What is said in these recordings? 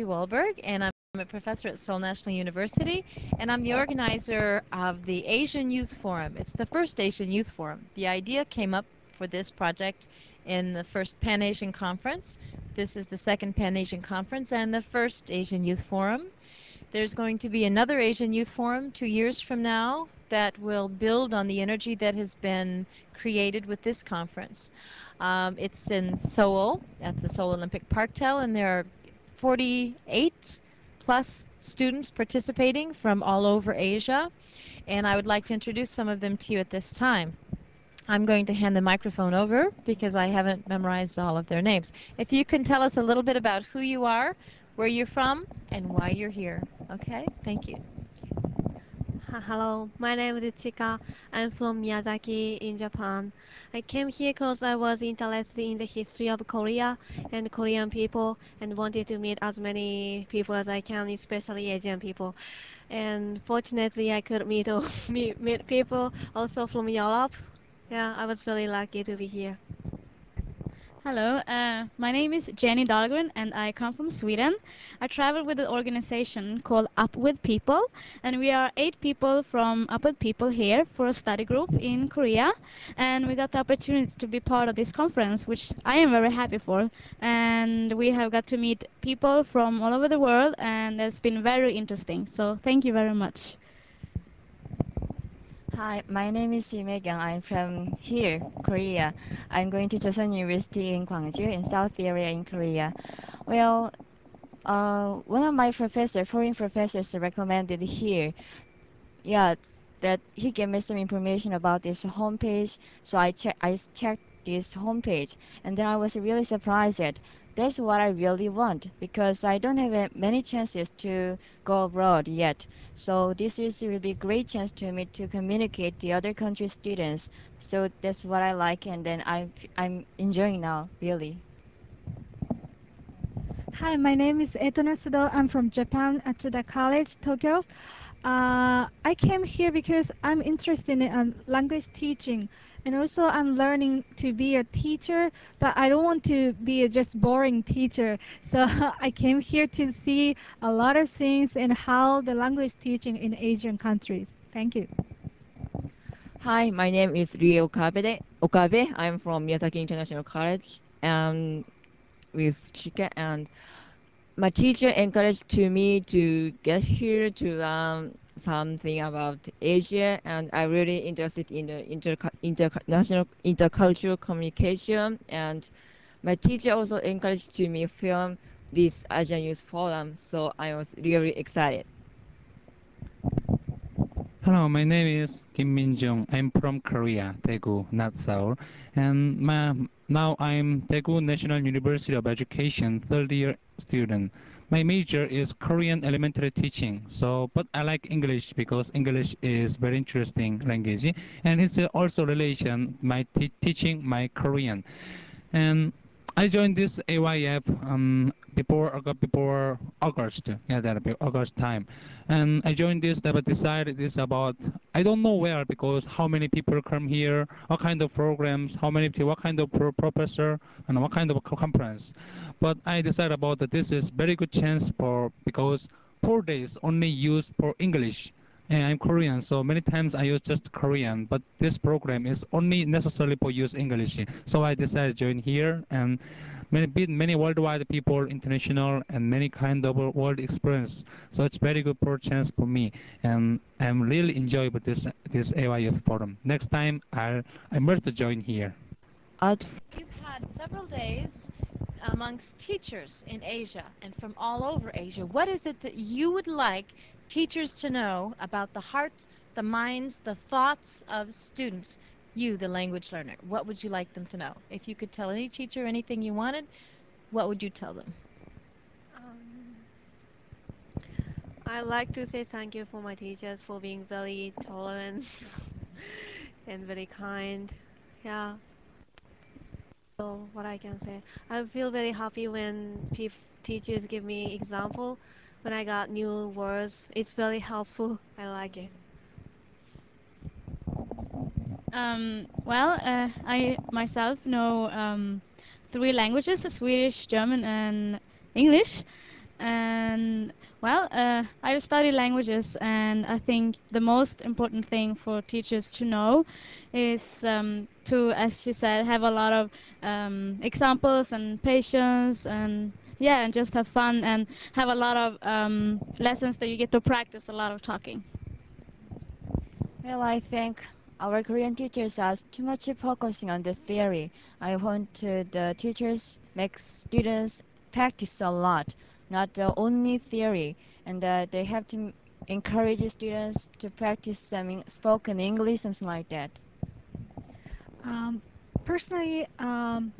Wahlberg, and I'm a professor at Seoul National University, and I'm the organizer of the Asian Youth Forum. It's the first Asian Youth Forum. The idea came up for this project in the first Pan Asian Conference. This is the second Pan Asian Conference and the first Asian Youth Forum. There's going to be another Asian Youth Forum two years from now that will build on the energy that has been created with this conference. Um, it's in Seoul at the Seoul Olympic Parktel, and there are 48 plus students participating from all over Asia, and I would like to introduce some of them to you at this time. I'm going to hand the microphone over because I haven't memorized all of their names. If you can tell us a little bit about who you are, where you're from, and why you're here. Okay, thank you. Hello, my name is Chika. I'm from Miyazaki in Japan. I came here because I was interested in the history of Korea and Korean people and wanted to meet as many people as I can, especially Asian people. And fortunately, I could meet, meet, meet people also from Europe. Yeah, I was very lucky to be here. Hello, uh, my name is Jenny Dahlgren and I come from Sweden. I travel with an organization called Up With People and we are eight people from Up With People here for a study group in Korea and we got the opportunity to be part of this conference which I am very happy for and we have got to meet people from all over the world and it's been very interesting so thank you very much. Hi, my name is Lee Megang. I'm from here, Korea. I'm going to Chosun University in Gwangju, in South area in Korea. Well, uh, one of my professors, foreign professors, recommended here. Yeah, that he gave me some information about this homepage. So I check, I checked this homepage, and then I was really surprised that that's what I really want because I don't have many chances to go abroad yet. So this is really great chance to me to communicate the other country students. So that's what I like and then I'm, I'm enjoying now, really. Hi, my name is Eto Sudo. I'm from Japan at the College, Tokyo. Uh, I came here because I'm interested in uh, language teaching and also I'm learning to be a teacher but I don't want to be a just boring teacher so I came here to see a lot of things and how the language teaching in Asian countries. Thank you. Hi, my name is Rie Okabe. Okabe. I'm from Miyazaki International College and with Chika and my teacher encouraged to me to get here to learn something about Asia, and I'm really interested in the inter international intercultural communication. And my teacher also encouraged to me film this Asian Youth Forum, so I was really excited. Hello, my name is Kim Min Jung. I'm from Korea, Daegu, not Seoul. And my, now I'm Daegu National University of Education third year student. My major is Korean elementary teaching. So, but I like English because English is very interesting language, and it's uh, also relation my teaching my Korean. And I joined this AYF um, before before August, yeah, that August time, and I joined this. But decided this about I don't know where because how many people come here, what kind of programs, how many what kind of pro professor, and what kind of conference. But I decided about that this is very good chance for because four days only used for English and I'm Korean, so many times I use just Korean, but this program is only necessarily for use English. So I decided to join here, and many many worldwide people, international, and many kind of world experience. So it's very good for chance for me, and I'm really enjoy with this this AYF forum. Next time I'll I must join here. You've had several days amongst teachers in Asia and from all over Asia. What is it that you would like teachers to know about the hearts, the minds, the thoughts of students, you, the language learner? What would you like them to know? If you could tell any teacher anything you wanted, what would you tell them? Um, I like to say thank you for my teachers for being very tolerant and very kind. Yeah. So what I can say, I feel very happy when teachers give me example when I got new words. It's very helpful. I like it. Um, well, uh, I myself know um, three languages, Swedish, German, and English. and well, uh, I study languages, and I think the most important thing for teachers to know is um, to, as she said, have a lot of um, examples and patience, and yeah, and just have fun and have a lot of um, lessons that you get to practice a lot of talking. Well, I think our Korean teachers are too much focusing on the theory. I want to, the teachers make students practice a lot, not the only theory, and uh, they have to encourage students to practice some spoken English, something like that. Um, personally, um,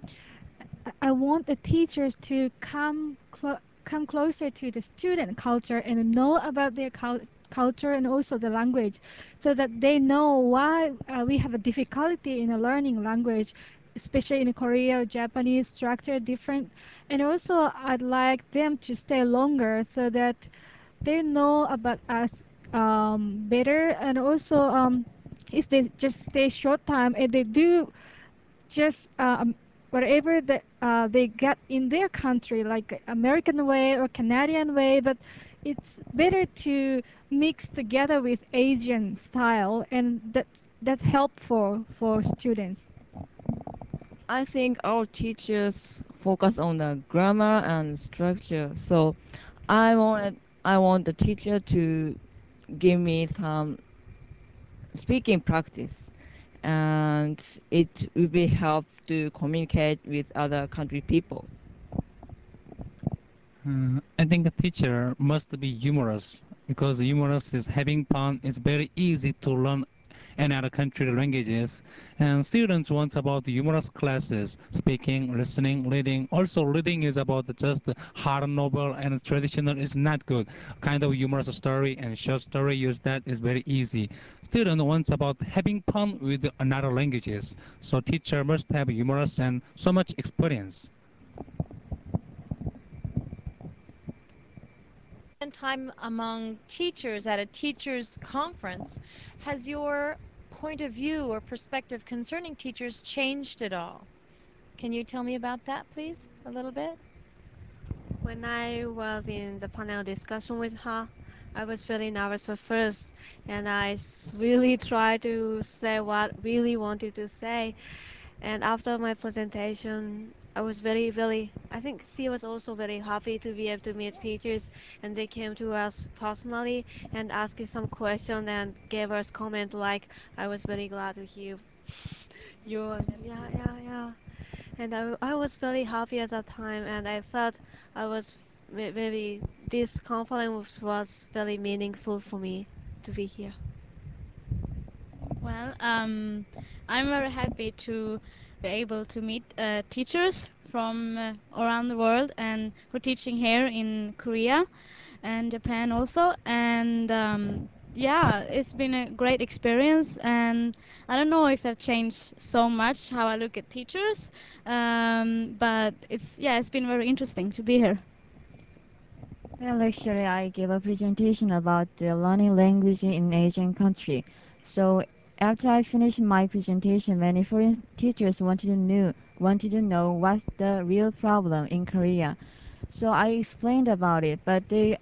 I- want the teachers to come clo- come closer to the student culture and know about their cul- culture and also the language, so that they know why uh, we have a difficulty in learning language, especially in Korea, Japanese structure different, and also I'd like them to stay longer so that they know about us um, better, and also um, if they just stay short time and they do just um, whatever that uh, they get in their country, like American way or Canadian way, but it's better to mix together with Asian style, and that that's helpful for students. I think our teachers focus on the grammar and structure. So I want I want the teacher to give me some speaking practice, and it will be help to communicate with other country people. Uh, I think a teacher must be humorous because humorous is having fun. It's very easy to learn any other country languages. And students want about humorous classes, speaking, listening, reading. Also, reading is about just hard novel and traditional is not good. Kind of humorous story and short story use that is very easy. Student wants about having fun with another languages. So teacher must have humorous and so much experience. Time among teachers at a teachers conference, has your point of view or perspective concerning teachers changed at all? Can you tell me about that, please, a little bit? When I was in the panel discussion with her, I was very nervous at first, and I really tried to say what really wanted to say. And after my presentation, I was very, very. I think she was also very happy to be able to meet teachers, and they came to us personally and asked some questions and gave us comment like, "I was very glad to hear yours." Yeah, yeah, yeah. And I, I was very happy at that time, and I felt I was may- maybe this conference was very meaningful for me to be here. Well, um, I'm very happy to be able to meet uh, teachers from uh, around the world and who are teaching here in Korea and Japan also. And um, yeah, it's been a great experience. And I don't know if I've changed so much how I look at teachers, um, but it's yeah, it's been very interesting to be here. Well, actually, I gave a presentation about learning language in Asian country. So after I finished my presentation, many foreign teachers wanted to know wanted to know what's the real problem in Korea. So I explained about it, but they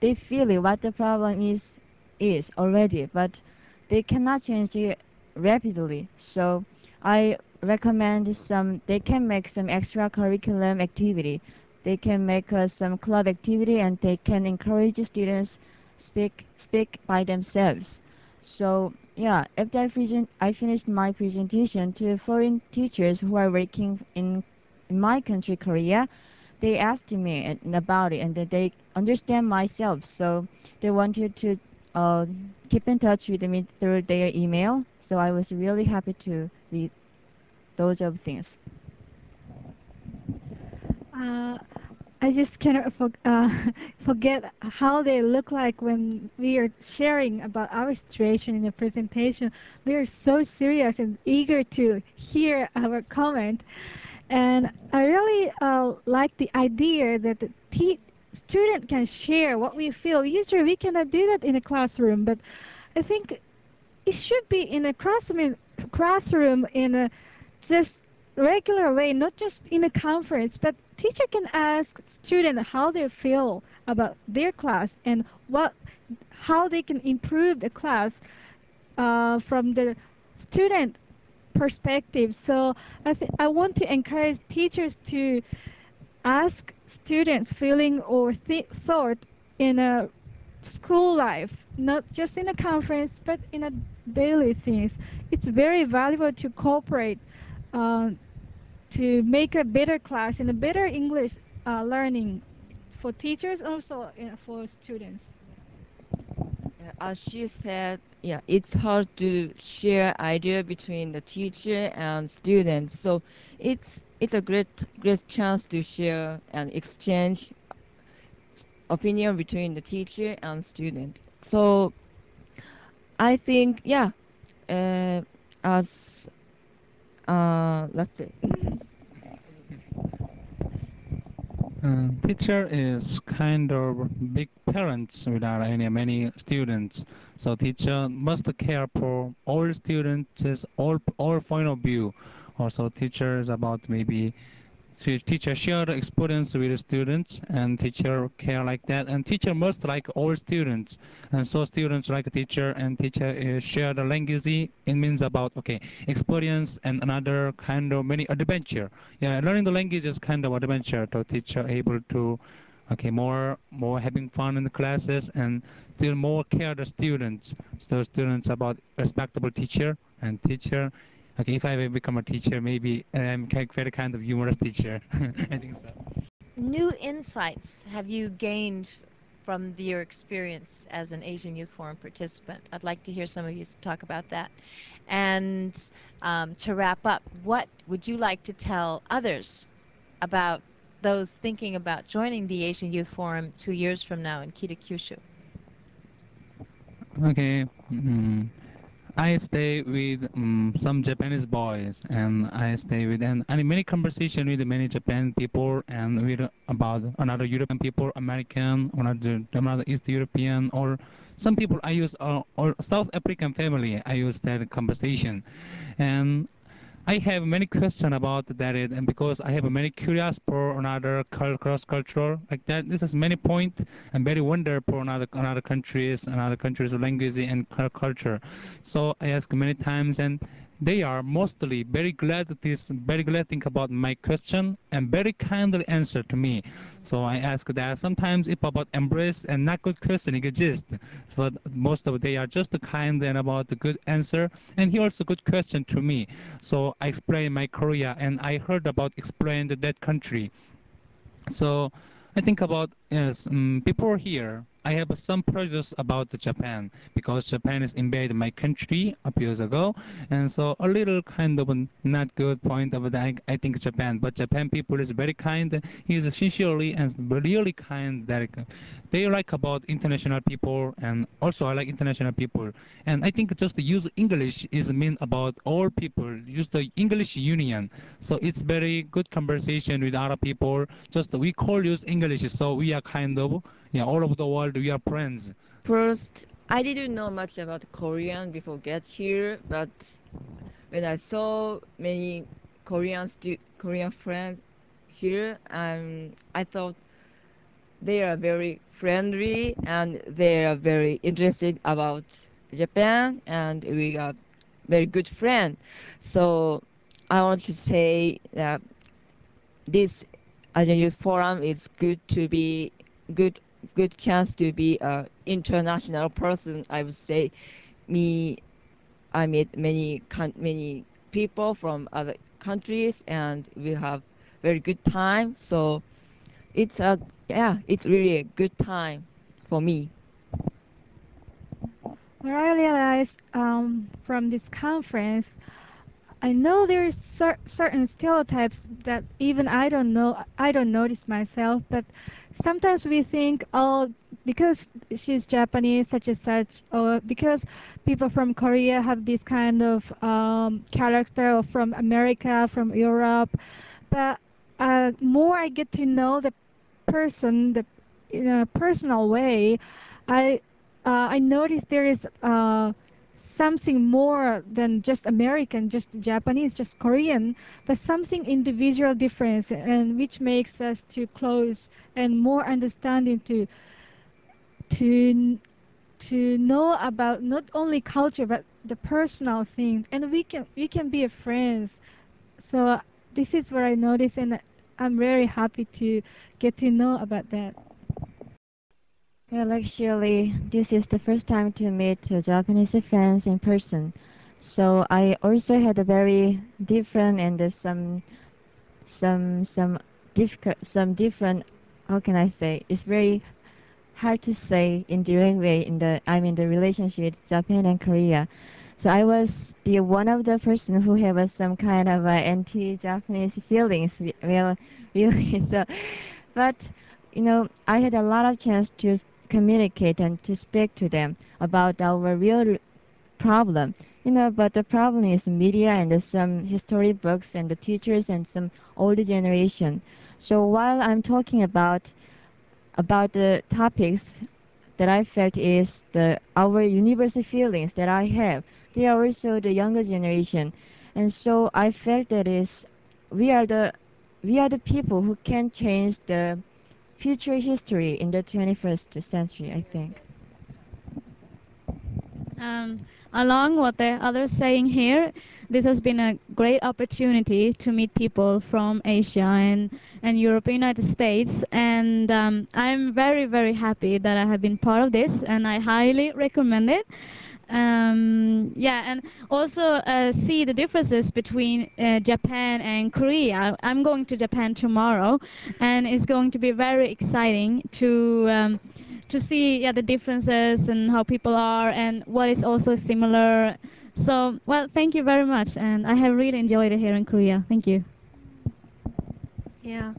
they feel what the problem is is already, but they cannot change it rapidly. So I recommend some. They can make some extra curriculum activity they can make uh, some club activity and they can encourage students speak speak by themselves so yeah after I, present, I finished my presentation to foreign teachers who are working in, my country korea. They asked me about it and they understand myself so they wanted to uh, keep in touch with me through their email. So i was really happy to read those of things. Uh, I just cannot for, uh, forget how they look like when we are sharing about our situation in the presentation. They are so serious and eager to hear our comment. And I really uh, like the idea that the student can share what we feel. Usually we cannot do that in a classroom, but I think it should be in a classroom, classroom in a just regular way, not just in a conference, but teacher can ask student how they feel about their class and what how they can improve the class uh, from the student perspective. So I I want to encourage teachers to ask students feeling or th- thought in a school life, not just in a conference, but in a daily things. It's very valuable to cooperate uh, to make a better class and a better English uh, learning for teachers, also uh, for students. As she said, yeah, it's hard to share idea between the teacher and students. So it's it's a great great chance to share and exchange opinion between the teacher and student. So I think yeah, uh, as uh, let's say Uh, teacher is kind of big parents without any many students. So teacher must care for all students, all all point of view. Also teachers about maybe teacher share the experience with students and teacher care like that. And teacher must like all students. And so students like teacher and teacher uh, share the language. It means about okay experience and another kind of many adventure. Yeah learning the language is kind of adventure to teacher able to okay more more having fun in the classes and still more care the students. So students about respectable teacher and teacher Okay, if I become a teacher, maybe I'm ki- very kind of humorous teacher. I think so. New insights have you gained from the- your experience as an Asian Youth Forum participant? I'd like to hear some of you talk about that. And um, to wrap up, what would you like to tell others about those thinking about joining the Asian Youth Forum two years from now in Kitakyushu? Okay. mm, I stay with um, some Japanese boys, and I stay with and, and many conversation with many Japan people and with about another European people, American, another another East European, or some people I use uh, or South African family. I use that conversation, and I have many questions about that, and because I have many curious for another cross cultural like that. This is many point and very wonder for another another countries, another countries language and culture. So I ask many times, and they are mostly very glad this very glad think about my question and very kindly answer to me. So I ask that sometimes if about embrace and not good question exist, but most of they are just kind and about the good answer. And he also good question to me. So I explain my Korea and I heard about explained that country. So I think about yes, um, before here, I have some prejudice about Japan because Japan is invaded my country a few years ago, and so a little kind of not good point of that. I, think Japan, but Japan people is very kind. He is sincerely and really kind. That they like about international people, and also I like international people. And I think just use English is mean about all people. Use the English Union, so it's very good conversation with other people. Just we call use English, so we are kind of yeah all over the world we are friends. First, I didn't know much about Korean before get here, but when I saw many Korean stu- Korean friends here, um, I thought they are very friendly and they are very interested about Japan, and we are very good friends. So I want to say that this Asian Youth Forum is good to be good good chance to be a international person. I would say, me, I meet many many people from other countries, and we have very good time. So it's a yeah, it's really a good time for me. What I realized um, from this conference, I know there's cer- certain stereotypes that even I don't know, I don't notice myself. But sometimes we think, oh, because she's Japanese, such and such, or because people from Korea have this kind of um, character, or from America, from Europe. But uh, more I get to know the person, the in a personal way, I uh, I noticed there is uh, something more than just American, just Japanese, just Korean, but something individual difference, and which makes us too close and more understanding to to to know about not only culture but the personal thing, and we can we can be friends. So this is what I noticed, and I'm very happy to get to know about that. Well, actually, this is the first time to meet uh, Japanese friends in person. So I also had a very different and uh, some some some difficult some different how can I say it's very hard to say in direct way in the I mean the relationship with Japan and Korea. So I was the one of the person who have uh, some kind of uh, anti-Japanese feelings. Well, really. So, but you know, I had a lot of chance to communicate and to speak to them about our real problem. You know, but the problem is media and some history books and the teachers and some older generation. So while I'm talking about about the topics that I felt is the our universal feelings that I have, they are also the younger generation, and so I felt that is we are the we are the people who can change the future history in the 21st century, I think. Um, along what the others saying here, this has been a great opportunity to meet people from Asia and, and Europe, United States, and um, I'm very, very happy that I have been part of this, and I highly recommend it um, yeah, and also uh, see the differences between uh, Japan and Korea. I'm going to Japan tomorrow, and it's going to be very exciting to um, to see yeah the differences and how people are and what is also similar. So, well, thank you very much, and I have really enjoyed it here in Korea. Thank you. Yeah.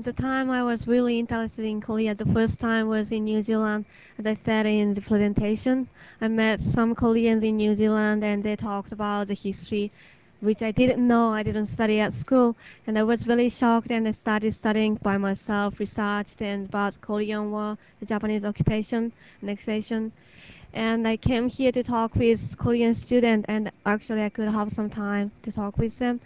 The time I was really interested in Korea, the first time was in New Zealand. As I said in the presentation, I met some Koreans in New Zealand and they talked about the history, which I didn't know. I didn't study at school. And I was really shocked and I started studying by myself, researched and about Korean War, the Japanese occupation, annexation. And I came here to talk with Korean students and actually I could have some time to talk with them.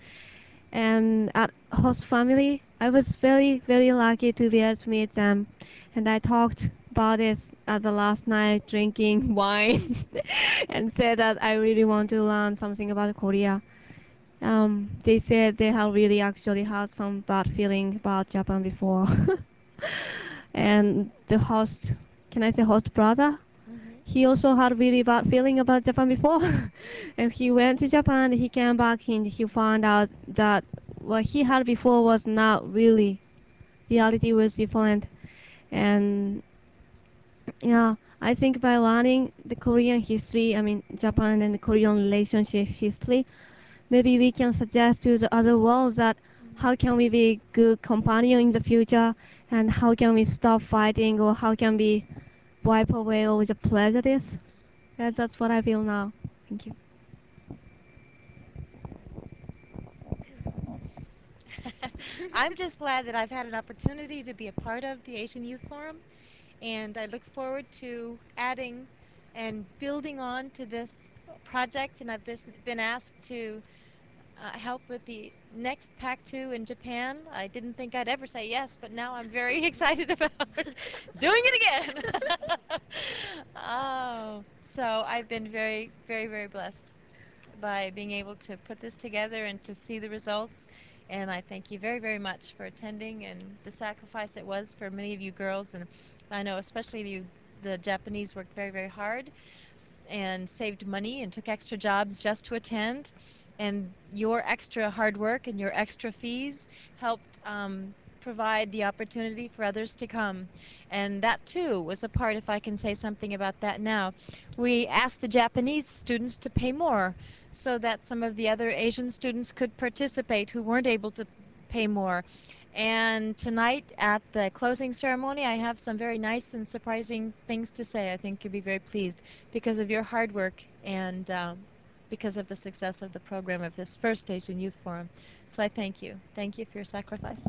And at host family, I was very, very lucky to be able to meet them. And I talked about it at the last night, drinking wine, and said that I really want to learn something about Korea. Um, they said they have really actually had some bad feeling about Japan before. and the host, can I say host brother? He also had really bad feeling about Japan before. and he went to Japan, he came back and he found out that what he had before was not really reality was different and yeah i think by learning the korean history i mean japan and the korean relationship history maybe we can suggest to the other world that how can we be good companion in the future and how can we stop fighting or how can we wipe away all the prejudice that's, that's what i feel now thank you I'm just glad that I've had an opportunity to be a part of the Asian Youth Forum, and I look forward to adding and building on to this project. And I've been asked to uh, help with the next PAC 2 in Japan. I didn't think I'd ever say yes, but now I'm very excited about doing it again. oh, so I've been very, very, very blessed by being able to put this together and to see the results. And I thank you very, very much for attending and the sacrifice it was for many of you girls. And I know especially you, the Japanese worked very, very hard and saved money and took extra jobs just to attend. And your extra hard work and your extra fees helped um, provide the opportunity for others to come. And that too was a part, if I can say something about that now. We asked the Japanese students to pay more so that some of the other Asian students could participate who weren't able to pay more. And tonight at the closing ceremony, I have some very nice and surprising things to say. I think you'll be very pleased because of your hard work and um, because of the success of the program of this first Asian Youth Forum. So I thank you. Thank you for your sacrifice.